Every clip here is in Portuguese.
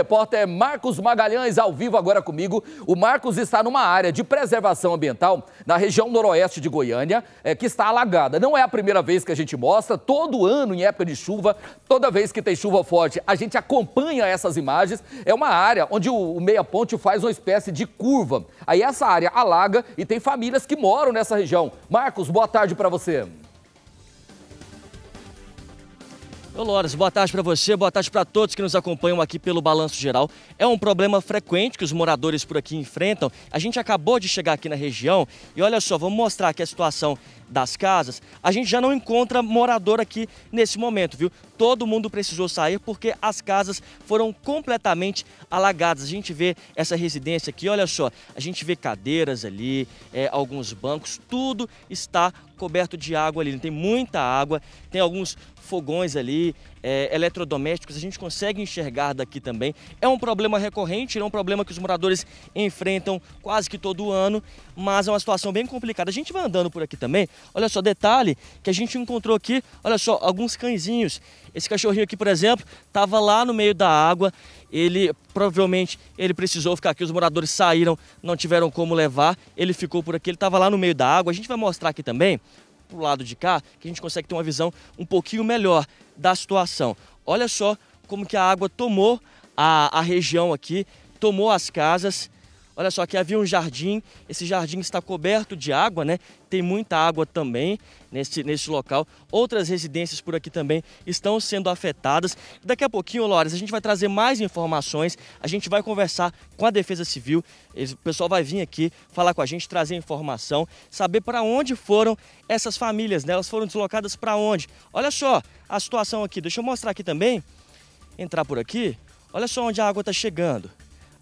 repórter Marcos Magalhães ao vivo agora comigo. O Marcos está numa área de preservação ambiental na região noroeste de Goiânia, é, que está alagada. Não é a primeira vez que a gente mostra, todo ano em época de chuva, toda vez que tem chuva forte, a gente acompanha essas imagens. É uma área onde o, o Meia Ponte faz uma espécie de curva. Aí essa área alaga e tem famílias que moram nessa região. Marcos, boa tarde para você. Ô Loras, boa tarde para você, boa tarde para todos que nos acompanham aqui pelo Balanço Geral. É um problema frequente que os moradores por aqui enfrentam. A gente acabou de chegar aqui na região e olha só, vamos mostrar aqui a situação das casas. A gente já não encontra morador aqui nesse momento, viu? Todo mundo precisou sair porque as casas foram completamente alagadas. A gente vê essa residência aqui, olha só, a gente vê cadeiras ali, é, alguns bancos, tudo está coberto de água ali. Tem muita água, tem alguns fogões ali, é, eletrodomésticos, a gente consegue enxergar daqui também. É um problema recorrente, é um problema que os moradores enfrentam quase que todo ano, mas é uma situação bem complicada. A gente vai andando por aqui também, olha só, detalhe que a gente encontrou aqui, olha só, alguns cãezinhos. Esse cachorrinho aqui, por exemplo, estava lá no meio da água, ele provavelmente ele precisou ficar aqui, os moradores saíram, não tiveram como levar, ele ficou por aqui, ele estava lá no meio da água. A gente vai mostrar aqui também para o lado de cá, que a gente consegue ter uma visão um pouquinho melhor da situação. Olha só como que a água tomou a, a região aqui, tomou as casas. Olha só, aqui havia um jardim, esse jardim está coberto de água, né? Tem muita água também nesse, nesse local. Outras residências por aqui também estão sendo afetadas. Daqui a pouquinho, Lores, a gente vai trazer mais informações, a gente vai conversar com a Defesa Civil, o pessoal vai vir aqui falar com a gente, trazer informação, saber para onde foram essas famílias, né? Elas foram deslocadas para onde? Olha só a situação aqui, deixa eu mostrar aqui também, entrar por aqui, olha só onde a água está chegando.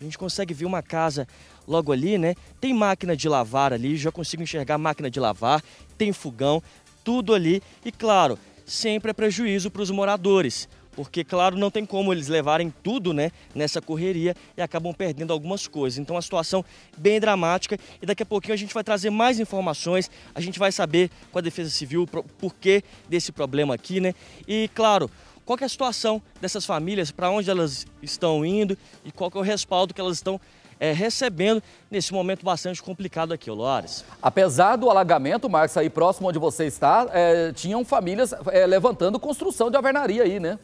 A gente consegue ver uma casa logo ali, né? Tem máquina de lavar ali, já consigo enxergar máquina de lavar, tem fogão, tudo ali. E claro, sempre é prejuízo para os moradores, porque claro, não tem como eles levarem tudo, né, nessa correria e acabam perdendo algumas coisas. Então a situação bem dramática e daqui a pouquinho a gente vai trazer mais informações, a gente vai saber com a Defesa Civil o porquê desse problema aqui, né? E claro, qual é a situação dessas famílias, para onde elas estão indo e qual é o respaldo que elas estão é, recebendo nesse momento bastante complicado aqui, Loares. Apesar do alagamento, Marcos, aí próximo onde você está, é, tinham famílias é, levantando construção de alvenaria aí, né?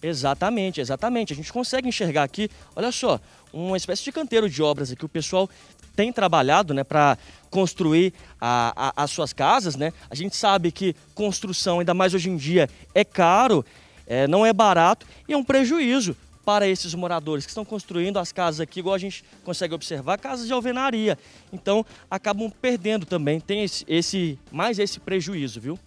Exatamente, exatamente. A gente consegue enxergar aqui, olha só, uma espécie de canteiro de obras aqui. O pessoal tem trabalhado né, para construir a, a, as suas casas. Né? A gente sabe que construção, ainda mais hoje em dia, é caro, é, não é barato e é um prejuízo para esses moradores que estão construindo as casas aqui, igual a gente consegue observar, casas de alvenaria. Então, acabam perdendo também, tem esse, esse mais esse prejuízo, viu?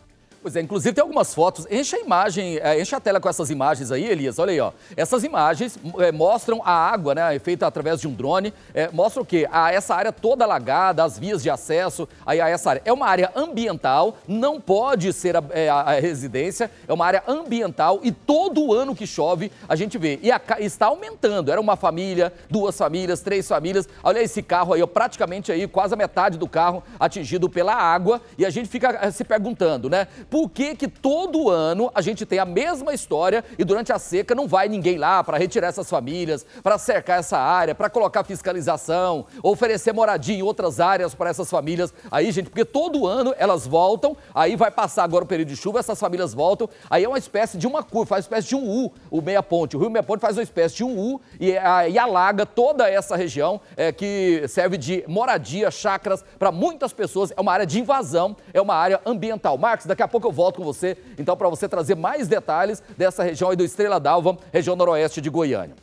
Pois é, inclusive tem algumas fotos. Enche a imagem, é, enche a tela com essas imagens aí, Elias. Olha aí, ó. Essas imagens é, mostram a água, né? Feita através de um drone. É, mostra o quê? A, essa área toda alagada, as vias de acesso aí a essa área. É uma área ambiental, não pode ser a, é, a, a residência, é uma área ambiental e todo ano que chove a gente vê. E a, está aumentando. Era uma família, duas famílias, três famílias. Olha esse carro aí, ó, praticamente aí, quase a metade do carro atingido pela água. E a gente fica é, se perguntando, né? Por que que todo ano a gente tem a mesma história e durante a seca não vai ninguém lá para retirar essas famílias, para cercar essa área, para colocar fiscalização, oferecer moradia em outras áreas para essas famílias. Aí, gente, porque todo ano elas voltam, aí vai passar agora o período de chuva, essas famílias voltam, aí é uma espécie de uma curva, faz uma espécie de um U, o Meia Ponte. O Rio Meia Ponte faz uma espécie de um U e, e alaga toda essa região é, que serve de moradia, chacras para muitas pessoas. É uma área de invasão, é uma área ambiental. Marcos, daqui a pouco eu volto com você, então, para você trazer mais detalhes dessa região aí do Estrela d'Alva, região noroeste de Goiânia.